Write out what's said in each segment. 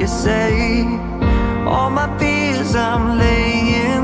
you say? All my fears I'm laying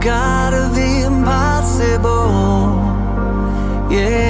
God of the impossible. Yeah.